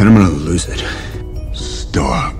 and I'm gonna lose it. Stop.